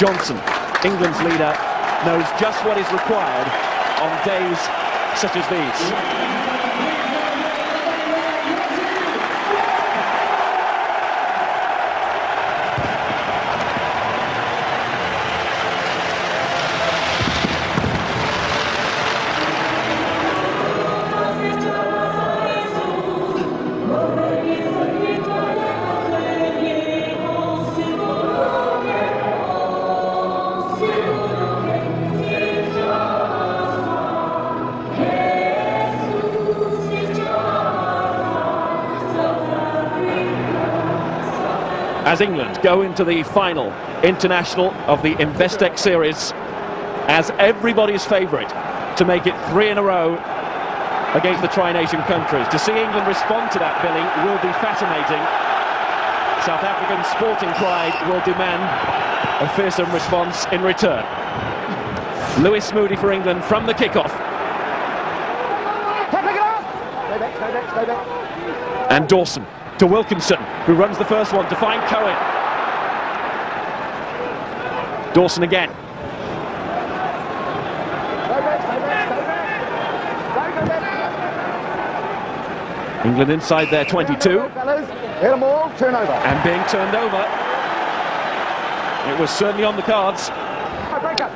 Johnson, England's leader, knows just what is required on days such as these. England go into the final international of the Investec Series as everybody's favourite to make it three in a row against the Tri-Nation countries. To see England respond to that, Billy, will be fascinating. South African sporting pride will demand a fearsome response in return. Lewis Moody for England from the kickoff. And Dawson to Wilkinson, who runs the first one to find Cohen. Dawson again. England inside their 22. And being turned over. It was certainly on the cards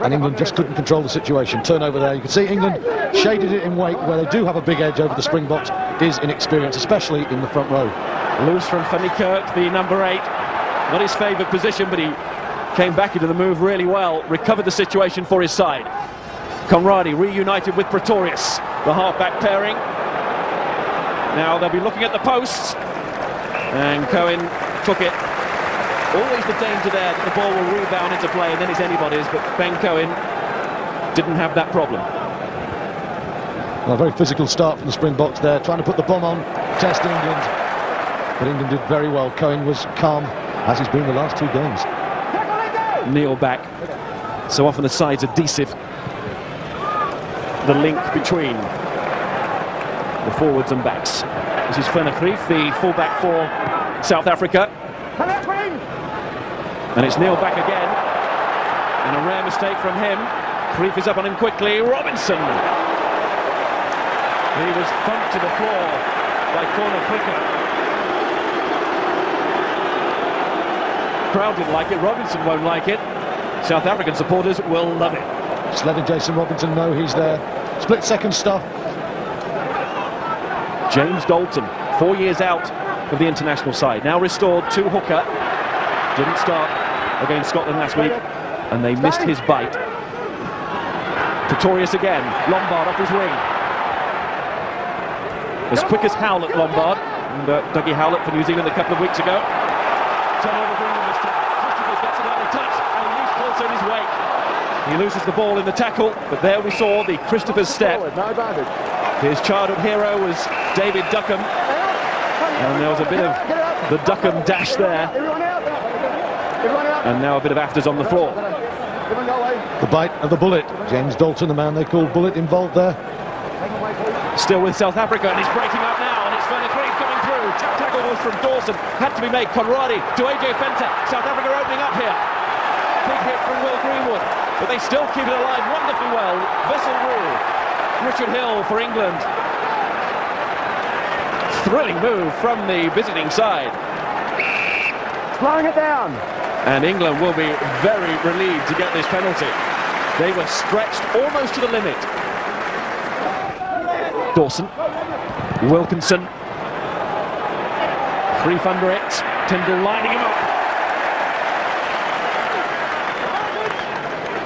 and England just couldn't control the situation. Turnover there. You can see England shaded it in weight where they do have a big edge over the Springboks is in experience, especially in the front row. Loose from Van Niekerk, the number eight. Not his favoured position, but he came back into the move really well, recovered the situation for his side. Conradie reunited with Pretorius, the half-back pairing. Now they'll be looking at the posts, and Cohen took it Always the danger there that the ball will rebound into play and then it's anybody's, but Ben Cohen didn't have that problem. Well, a very physical start from the Springboks there, trying to put the bomb on, test England. But England did very well. Cohen was calm, as he's been the last two games. Neil Back. So often the side's adhesive. The link between the forwards and backs. This is Werner Greeff, the fullback for South Africa. And it's Neil Back again. And a rare mistake from him. Greeff is up on him quickly. Robinson. He was thumped to the floor by Corné Krige. Crowd didn't like it. Robinson won't like it. South African supporters will love it. Just letting Jason Robinson know he's there. Split second stuff. James Dalton, four years out of the international side. Now restored to hooker. Didn't start against Scotland last week, and they missed his bite. Pretorius again, Lombard off his wing. As quick as Howlett, Lombard, and uh, Dougie Howlett for New Zealand a couple of weeks ago. Turnover for England gets another touch, and Loose pulls in his wake. He loses the ball in the tackle, but there we saw the Christopher step. His childhood hero was David Duckham, and there was a bit of the Duckham dash there. And now a bit of afters on the floor. The bite of the bullet. James Dalton, the man they call Bullet, involved there. Still with South Africa, and he's breaking up now, and it's Werner Greeff coming through. Tap tackle was from Dawson. Had to be made. Conradie to AJ Venter. South Africa opening up here. Big hit from Will Greenwood. But they still keep it alive wonderfully well. Wessel Roux. Richard Hill for England. Thrilling move from the visiting side. Slowing it down and England will be very relieved to get this penalty. They were stretched almost to the limit. Dawson, Wilkinson, Greeff under it, Tindall lining him up.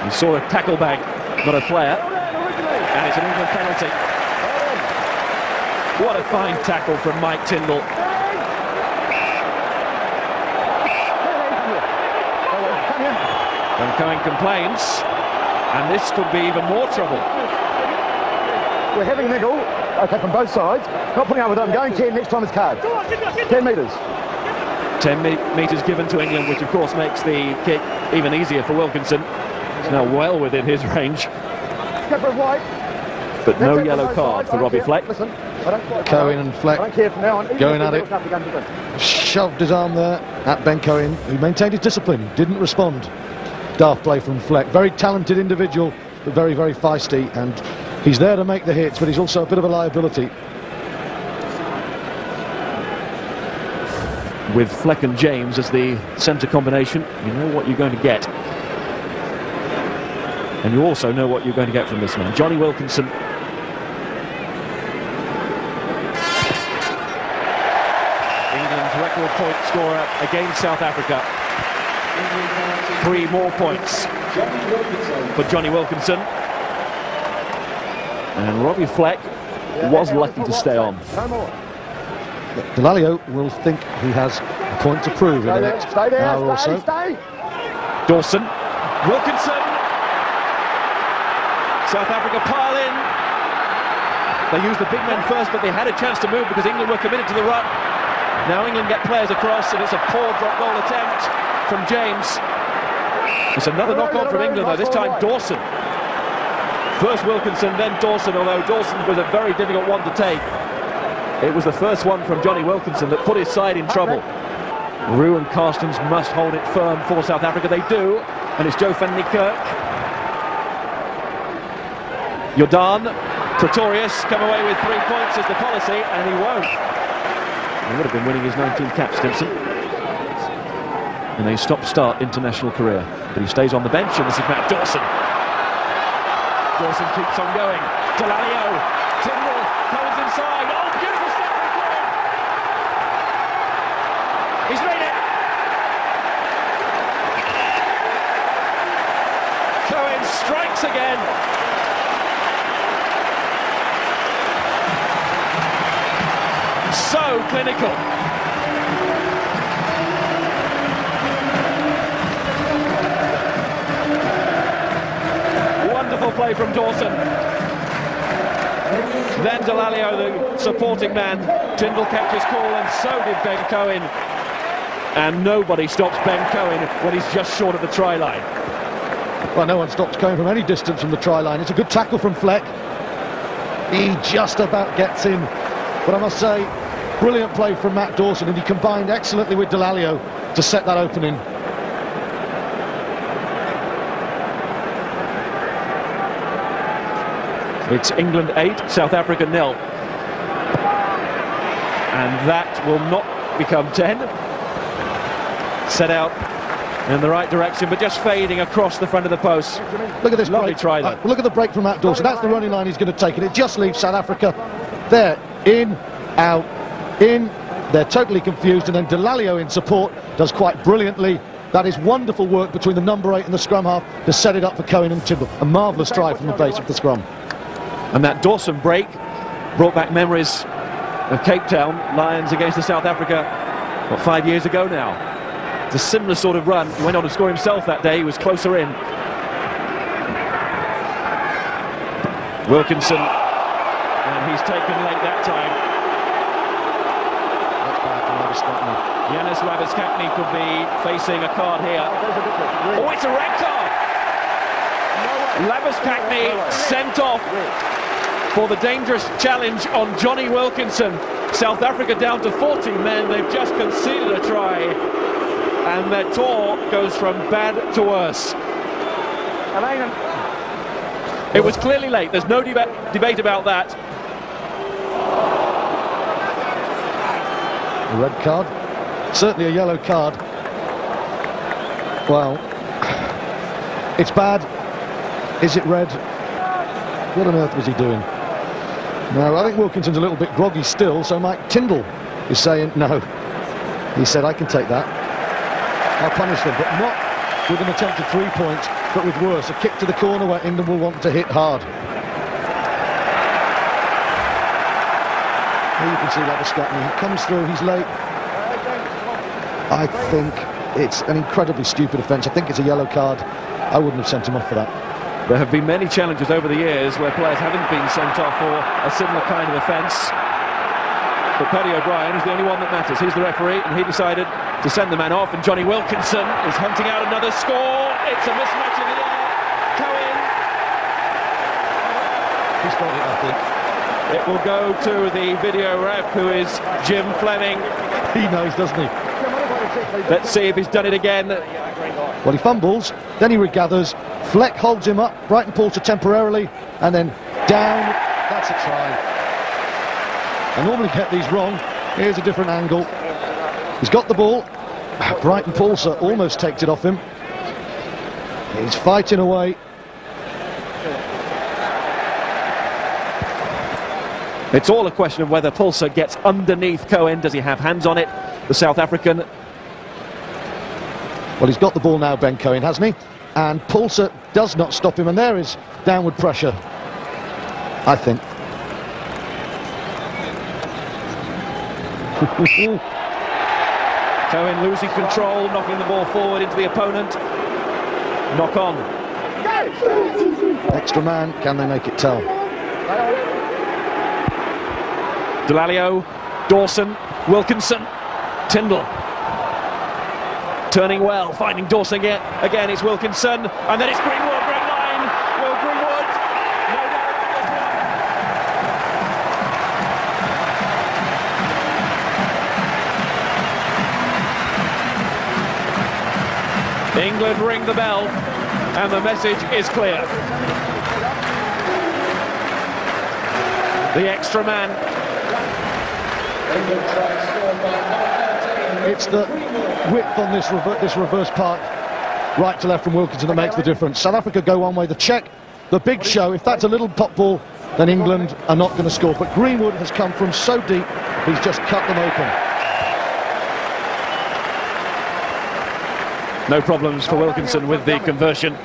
You saw a tackle bag, not a player, and it's an England penalty. What a fine tackle from Mike Tindall. And Cohen complains, and this could be even more trouble. We're having a niggle, okay, from both sides. Not putting up with them, going 10, next time it's card. 10 metres. 10 me metres given to England, which of course makes the kick even easier for Wilkinson. He's now well within his range. Go white. But no yellow card for Robbie Fleck. Listen, Cohen and Fleck going at it. Shoved his arm there at Ben Cohen, who maintained his discipline, didn't respond. daft play from Fleck. Very talented individual, but very, very feisty. And he's there to make the hits, but he's also a bit of a liability. With Fleck and James as the centre combination, you know what you're going to get. And you also know what you're going to get from this man. Jonny Wilkinson England's record point scorer against South Africa. Three more points for Jonny Wilkinson. And Robbie Fleck was lucky to stay on. No more. Dallaglio will think he has a point to prove in the there, next stay hour or so. Dawson, Wilkinson. South Africa pile in. They used the big men first, but they had a chance to move because England were committed to the run. Now England get players across, and it's a poor drop goal attempt from James. It's another knock on from England, though, this time Dawson. First Wilkinson, then Dawson, although Dawson was a very difficult one to take. It was the first one from Jonny Wilkinson that put his side in trouble. Roux and Carstens must hold it firm for South Africa. They do, and it's Joe van Niekerk. Jordan, Pretorius come away with three points as the policy, and he won't. He would have been winning his 19th cap, Stimpson. In a stop-start international career. But he stays on the bench, and this is Matt Dawson. Dawson keeps on going. Dallaglio, Tindall, comes inside. Oh, beautiful step. He's made it. Cohen strikes again. So clinical. Wonderful play from Dawson. Then Dallaglio, the supporting man. Tindall kept his cool, and so did Ben Cohen. And nobody stops Ben Cohen when he's just short of the try line. Well, no one stops Cohen from any distance from the try line. It's a good tackle from Fleck. He just about gets in. But I must say, brilliant play from Matt Dawson, and he combined excellently with Dallaglio to set that opening. It's England 8, South Africa nil. And that will not become 10. Set out in the right direction, but just fading across the front of the post. Look at this Lovely break. try, though. Uh, look at the break from Matt Dawson. That's the running line he's going to take, and it just leaves South Africa there, in, out, in. They're totally confused, and then Dallaglio in support does quite brilliantly. That is wonderful work between the number eight and the scrum half to set it up for Cohen and Tindall. A marvellous try from the base of the scrum. And that Dawson break brought back memories of Cape Town, Lions against the South Africa, what, five years ago now. It's a similar sort of run. He went on to score himself that day. He was closer in. Wilkinson, and he's taken late that time. That's bad from Labuschagne. Jannes Labuschagne could be facing a card here. Oh, oh it's a red card! Labiskakny sent off for the dangerous challenge on Jonny Wilkinson. South Africa down to 40 men. They've just conceded a try. And their tour goes from bad to worse. It was clearly late. There's no deba- debate about that. A red card. Certainly a yellow card. Well, it's bad. Is it red? What on earth was he doing? No, I think Wilkinson's a little bit groggy still, so Mike Tindall is saying no. He said, I can take that. I'll punish them, but not with an attempt attempted three points, but with worse, a kick to the corner where England will want to hit hard. Here you can see Labuschagne. He comes through, he's late. I think it's an incredibly stupid offence. I think it's a yellow card. I wouldn't have sent him off for that. There have been many challenges over the years where players haven't been sent off for a similar kind of offence. But Paddy O'Brien is the only one that matters. He's the referee, and he decided to send the man off. And Jonny Wilkinson is hunting out another score. It's a mismatch in the air. Cohen. He's got it, I think. It will go to the video ref, who is Jim Fleming. He knows, doesn't he? Let's see if he's done it again. Well, he fumbles, then he regathers. Fleck holds him up, Breyton Paulse temporarily, and then down. That's a try. I normally get these wrong. Here's a different angle. He's got the ball. Breyton Paulse almost takes it off him. He's fighting away. It's all a question of whether Paulse gets underneath Cohen. Does he have hands on it? The South African. Well, he's got the ball now, Ben Cohen, hasn't he? And Paulse does not stop him, and there is downward pressure, I think. Cohen losing control, knocking the ball forward into the opponent. Knock on. Extra man, can they make it tell? Dallaglio, Dawson, Wilkinson, Tindall. Turning well, finding Dawson again. Again, it's Wilkinson, and then it's Greenwood. Line. Will Greenwood. No doubt. England ring the bell, and the message is clear. The extra man It's the width on this, rever this reverse part, right to left from Wilkinson, that makes the difference. South Africa go one way. The check, the big show, if that's a little pop ball, then England are not going to score. But Greenwood has come from so deep, he's just cut them open. No problems for Wilkinson with the conversion.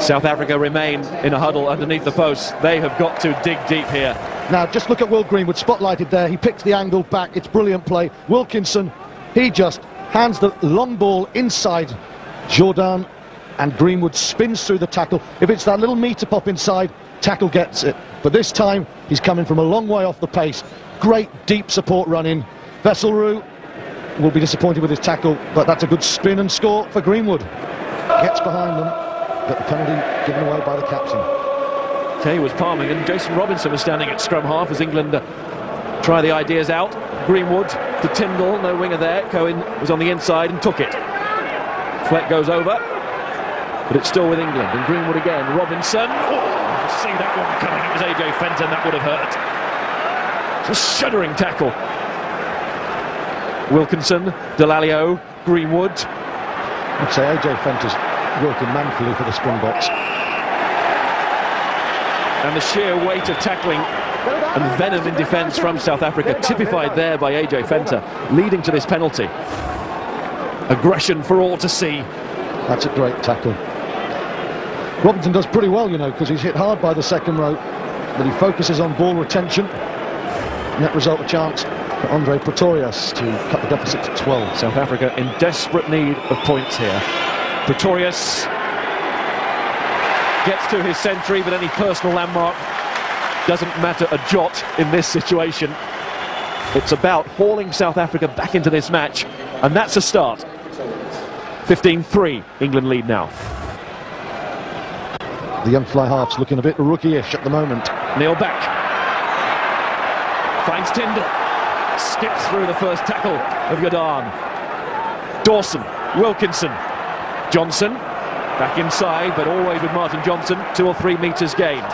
South Africa remain in a huddle underneath the post. They have got to dig deep here. Now, just look at Will Greenwood, spotlighted there. He picks the angle back. It's brilliant play. Wilkinson, he just hands the long ball inside Jordan, and Greenwood spins through the tackle. If it's that little meter pop inside, tackle gets it. But this time, he's coming from a long way off the pace. Great deep support run in. Will be disappointed with his tackle, but that's a good spin and score for Greenwood. Gets behind them, but the penalty given away by the captain. Kay was palming and Jason Robinson was standing at scrum half as England uh, try the ideas out. Greenwood to Tindall, no winger there. Cohen was on the inside and took it. Fleck goes over, but it's still with England. And Greenwood again. Robinson. Oh, see that one coming. It was AJ Venter. That would have hurt. It's a shuddering tackle. Wilkinson, Dallaglio, Greenwood. I'd say AJ Venter's working manfully for the Springboks. And the sheer weight of tackling and venom in defence from South Africa, typified there by AJ Venter, leading to this penalty. Aggression for all to see. That's a great tackle. Robinson does pretty well, you know, because he's hit hard by the second row, but he focuses on ball retention. Net result a chance for Andre Pretorius to cut the deficit to 12. South Africa in desperate need of points here. Pretorius gets to his century, but any personal landmark doesn't matter a jot in this situation. It's about hauling South Africa back into this match, and that's a start. 15-3, England lead now. The young fly half's looking a bit rookie-ish at the moment. Neil back. Finds Tindall. Skips through the first tackle of Jordan. Dawson, Wilkinson, Johnson. Back inside, but always with Martin Johnson. Two or three metres gained.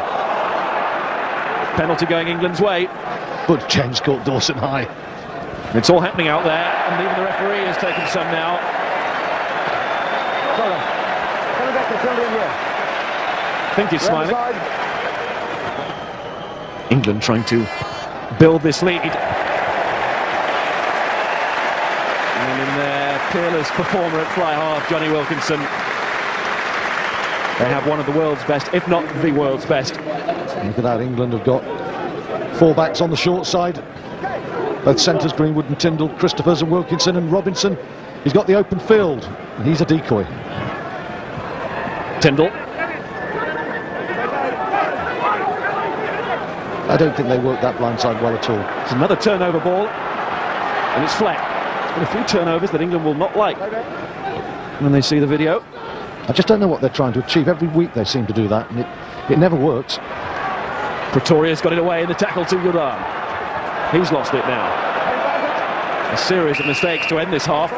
Penalty going England's way. But James caught Dawson high. It's all happening out there, and even the referee has taken some now. Coming back to penalty here. I think he's smiling. England trying to build this lead. And in their peerless performer at fly half, Jonny Wilkinson. They have one of the world's best, if not the world's best. Look at that, England have got four backs on the short side. Both centres, Greenwood and Tindall, Christophers and Wilkinson and Robinson. He's got the open field, and he's a decoy. Tindall. I don't think they work that blindside well at all. It's another turnover ball. And it's Fleck. There's been a few turnovers that England will not like when they see the video. I just don't know what they're trying to achieve. Every week they seem to do that, and it, it never works. Pretorius got it away in the tackle to Jordan. He's lost it now. A series of mistakes to end this half.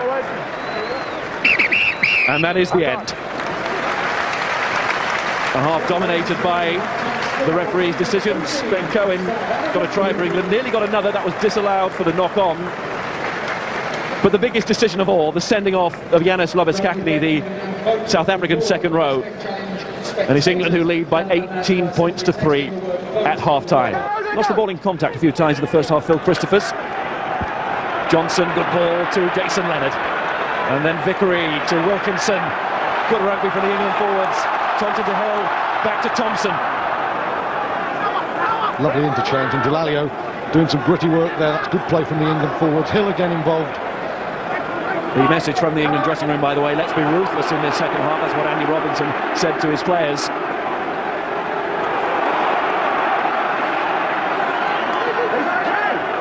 And that is the end. A half dominated by the referee's decisions. Ben Cohen got a try for England, nearly got another, that was disallowed for the knock-on. But the biggest decision of all, the sending off of Jannes Labuschagne, the South African second row. And it's England who lead by 18 points to three at half-time. Lost the ball in contact a few times in the first half, Phil Christophers. Johnson, good ball to Jason Leonard. And then Vickery to Wilkinson. Good rugby for the England forwards. Thompson to Hill, back to Thompson. Lovely interchange, and Dallaglio doing some gritty work there. That's good play from the England forwards. Hill again involved. The message from the England dressing room, by the way, let's be ruthless in this second half. That's what Andy Robinson said to his players.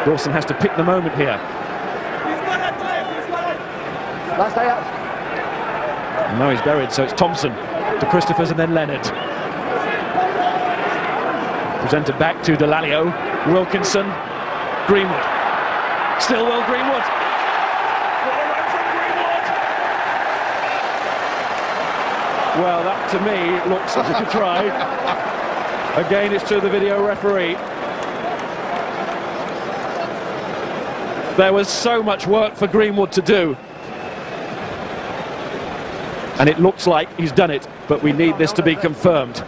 Dawson has to pick the moment here. Last day out. Now he's buried, so it's Thompson to Christophers and then Leonard. Presented back to Dallaglio, Wilkinson, Greenwood. Still Will Greenwood. What a run from Greenwood! Well, that to me looks like a try. Again, it's to the video referee. There was so much work for Greenwood to do. And it looks like he's done it, but we need this to be confirmed.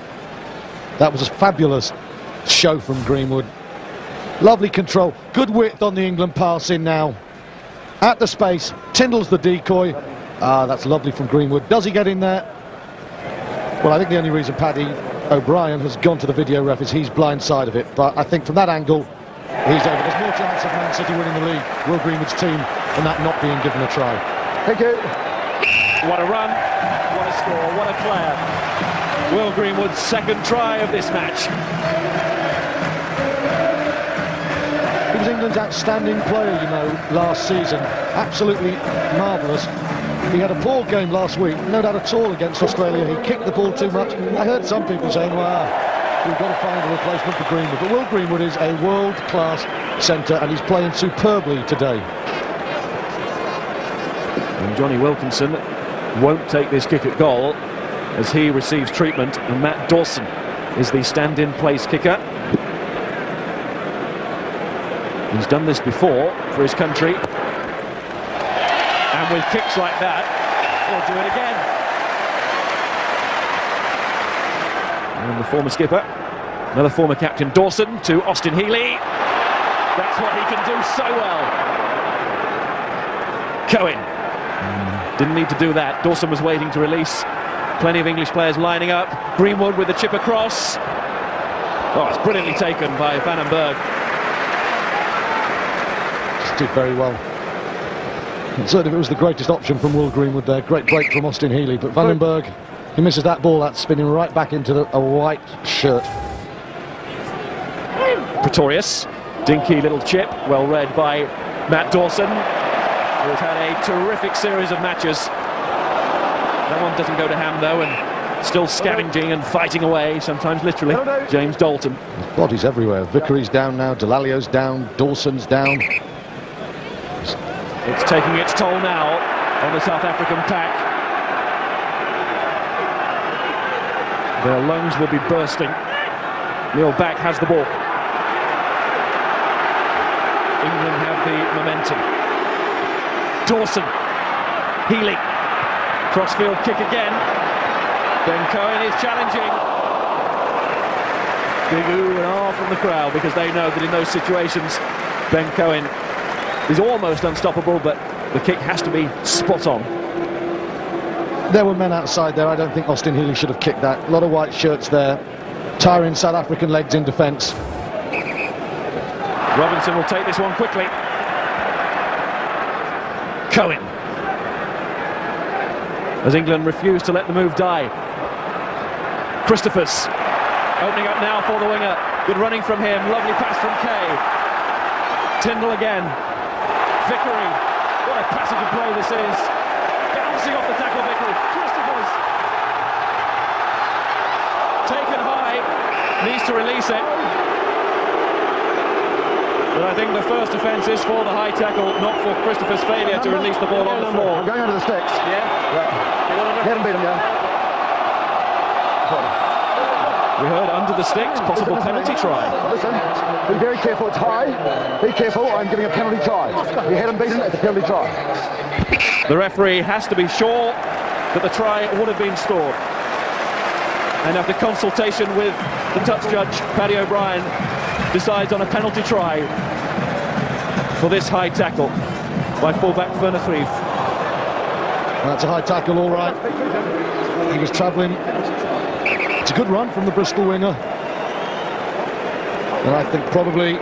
That was a fabulous show from Greenwood. Lovely control. Good width on the England pass in now. At the space. Tindall's the decoy. Ah, that's lovely from Greenwood. Does he get in there? Well, I think the only reason Paddy O'Brien has gone to the video ref is he's blindside of it. But I think from that angle, he's over. There's more chance of Man City winning the league, Will Greenwood's team, than that not being given a try. Thank you. What a run, what a score, what a player. Will Greenwood's second try of this match. He was England's outstanding player, you know, last season. Absolutely marvellous. He had a poor game last week, no doubt at all against Australia. He kicked the ball too much. I heard some people saying, well, we've got to find a replacement for Greenwood. But Will Greenwood is a world-class centre and he's playing superbly today. And Jonny Wilkinson won't take this kick at goal as he receives treatment and Matt Dawson is the stand-in place kicker. He's done this before for his country and with kicks like that he'll do it again. And the former skipper, another former captain Dawson to Austin Healey. That's what he can do so well. Cohen didn't need to do that. Dawson was waiting to release. Plenty of English players lining up. Greenwood with the chip across. Oh, it's brilliantly taken by Van den Berg. Just did very well. And certainly it was the greatest option from Will Greenwood there. Great break from Austin Healey, But Van den Berg, he misses that ball. That's spinning right back into the, a white shirt. Pretorius. Dinky little chip. Well read by Matt Dawson. Who's had a terrific series of matches. That one doesn't go to ham though, and still scavenging and fighting away, sometimes literally. James Dalton. Bodies everywhere. Vickery's down now. Dallaglio's down. Dawson's down. It's taking its toll now on the South African pack. Their lungs will be bursting. Neil Back has the ball. England have the momentum. Dawson. Healey. Crossfield kick again. Ben Cohen is challenging. Big ooh and ah from the crowd because they know that in those situations Ben Cohen is almost unstoppable, but the kick has to be spot on. There were men outside there. I don't think Austin Healey should have kicked that. A lot of white shirts there. Tiring South African legs in defence. Robinson will take this one quickly. Cohen. As England refuse to let the move die. Christophers. Opening up now for the winger. Good running from him. Lovely pass from Kay. Tindall again. Vickery. What a passage of play this is. Bouncing off the tackle, Vickery. Christophers. Taken high. Needs to release it. But I think the first offence is for the high tackle, not for Christopher's failure to release the ball on the floor. I'm going under the sticks. Yeah? Yeah. Let him beat him, yeah. We heard under the sticks, possible penalty try. Listen, be very careful, it's high. Be careful, I'm giving a penalty try. You had him beaten, it's a penalty try. The referee has to be sure that the try would have been scored. And after consultation with the touch judge, Paddy O'Brien decides on a penalty try for this high tackle by fullback Werner Greeff. That's a high tackle, all right. He was travelling. Good run from the Bristol winger. And I think probably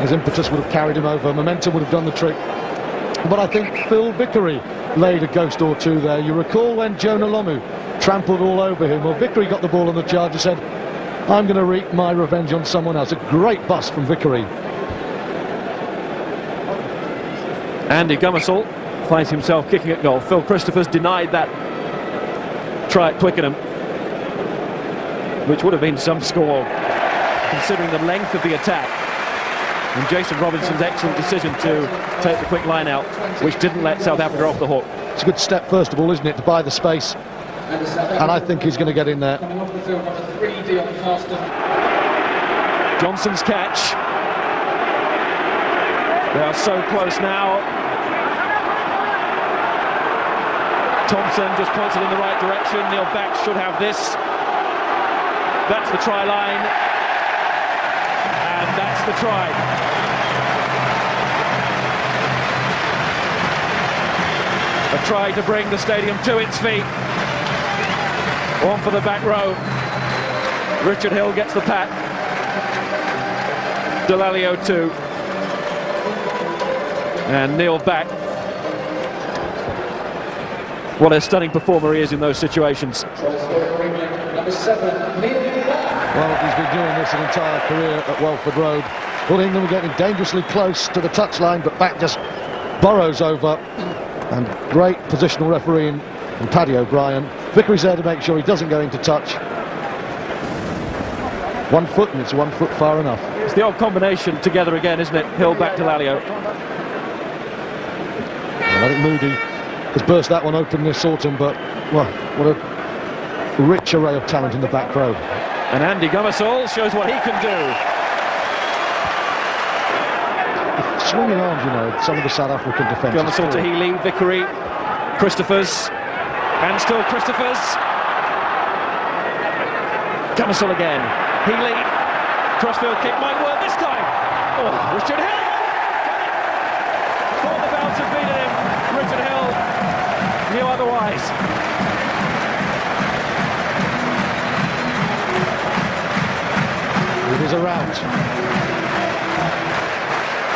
his impetus would have carried him over. Momentum would have done the trick. But I think Phil Vickery laid a ghost or two there. You recall when Jonah Lomu trampled all over him. Well, Vickery got the ball on the charge and said, I'm going to wreak my revenge on someone else. A great bust from Vickery. Andy Gomarsall finds himself kicking at goal. Phil Christophers denied that try at Twickenham, which would have been some score considering the length of the attack. And Jason Robinson's excellent decision to take the quick line out, which didn't let South Africa off the hook. It's a good step, first of all, isn't it, to buy the space. And I think he's going to get in there. Johnson's catch. They are so close now. Thompson just points it in the right direction. Neil Back should have this. That's the try line. And that's the try. A try to bring the stadium to its feet. One for the back row. Richard Hill gets the pat. Dallaglio too. And Neil Back. What a stunning performer he is in those situations. Well, he's been doing this an entire career at Welford Road. Well, England were getting dangerously close to the touchline, but Back just burrows over. And great positional refereeing from Paddy O'Brien. Vickery's there to make sure he doesn't go into touch. One foot, and it's one foot far enough. It's the old combination together again, isn't it? Hill back to Dallaglio. And I think Moody has burst that one open this autumn, but, well, what a rich array of talent in the back row. And Andy Gomarsall shows what he can do. Swinging arms, you know, some of the South African defence. Gomarsall to Healey, Vickery, Christophers, and still Christophers. Gomarsall again. Healey, crossfield kick might work this time. Oh, Richard Hill! Thought the bounce had beaten him. Richard Hill knew otherwise. A rout.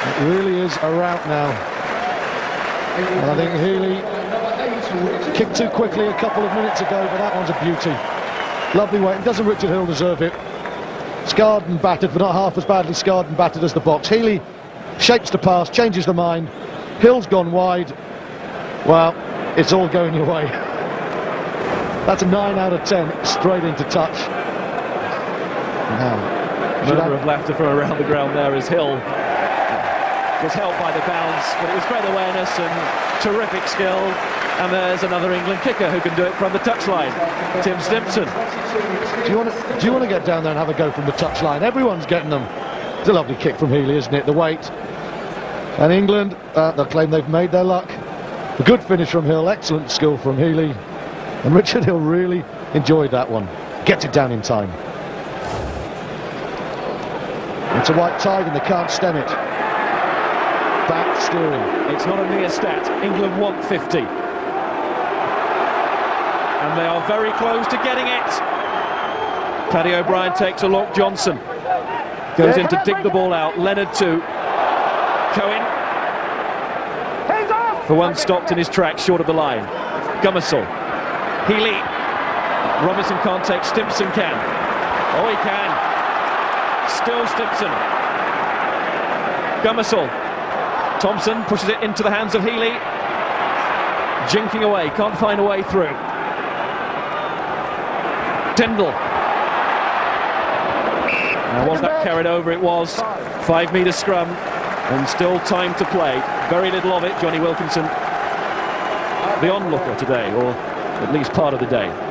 It really is a rout now. And I think Healey kicked too quickly a couple of minutes ago, but that one's a beauty. Lovely weight. Doesn't Richard Hill deserve it? Scarred and battered, but not half as badly scarred and battered as the box. Healey shapes the pass, changes the mind. Hill's gone wide. Well, it's all going your way. That's a 9 out of 10, straight into touch. Now, Murmur of laughter from around the ground there as Hill was helped by the bounce, but it was great awareness and terrific skill. And there's another England kicker who can do it from the touchline, Tim Stimpson. Do you want to do you want to get down there and have a go from the touchline? Everyone's getting them. It's a lovely kick from Healey, isn't it? The weight. And England, uh, they'll claim they've made their luck. A good finish from Hill, excellent skill from Healey. And Richard Hill really enjoyed that one. Gets it down in time. It's a white tide and they can't stem it. Back steering. It's not a mere stat. England want 50. And they are very close to getting it. Paddy O'Brien takes a look. Johnson goes in to dig the ball out. Leonard too. Cohen for one stopped in his tracks short of the line. Gomarsall. Healey. Robinson can't take. Stimpson can. Oh, he can. Still Stimpson. Gomarsall. Thompson pushes it into the hands of Healey. Jinking away. Can't find a way through. Tindall. Now, was that carried over? It was. Five metre scrum and still time to play. Very little of it. Jonny Wilkinson, the onlooker today, or at least part of the day.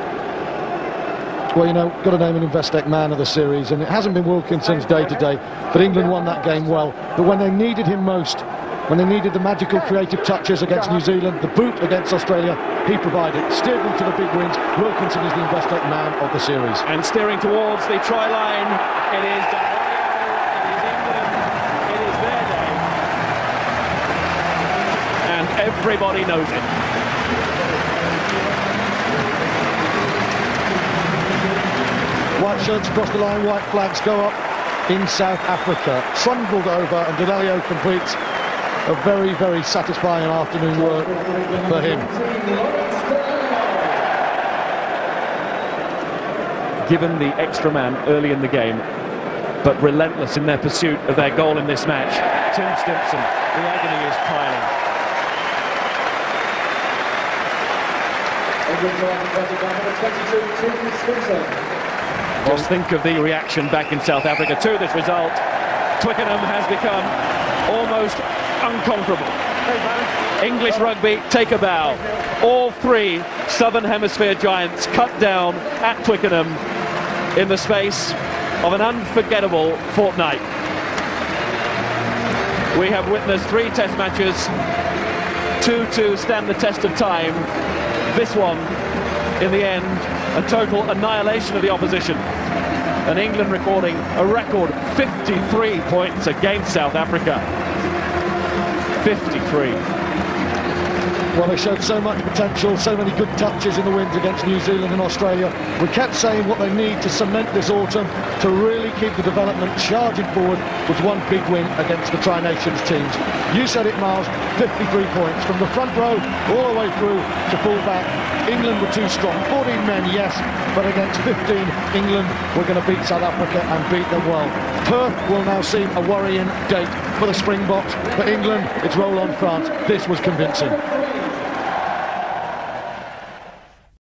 Well, you know, got to name an Investec man of the series, and it hasn't been Wilkinson's day today, but England won that game well. But when they needed him most, when they needed the magical creative touches against New Zealand, the boot against Australia, he provided. Steered them to the big wins. Wilkinson is the Investec man of the series. And steering towards the try line, it is... It is England, it is their day. And everybody knows it. White shirts across the line, white flags go up in South Africa. Trundled over, and Dallaglio completes a very, very satisfying afternoon work for him. Given the extra man early in the game, but relentless in their pursuit of their goal in this match. Tim Stimpson, the agony is piling. Just think of the reaction back in South Africa to this result. Twickenham has become almost unconquerable. English rugby take a bow. All three Southern Hemisphere giants cut down at Twickenham in the space of an unforgettable fortnight. We have witnessed three test matches, two to stand the test of time. This one, in the end, a total annihilation of the opposition. And England recording a record 53 points against South Africa. 53. Well, they showed so much potential, so many good touches in the wins against New Zealand and Australia. We kept saying what they need to cement this autumn to really keep the development charging forward was one big win against the Tri-Nations teams. You said it, Miles, 53 points from the front row all the way through to full back. England were too strong. 14 men, yes, but against 15, England were going to beat South Africa and beat them well. Perth will now seem a worrying date for the Springboks. For England, it's roll on France. This was convincing.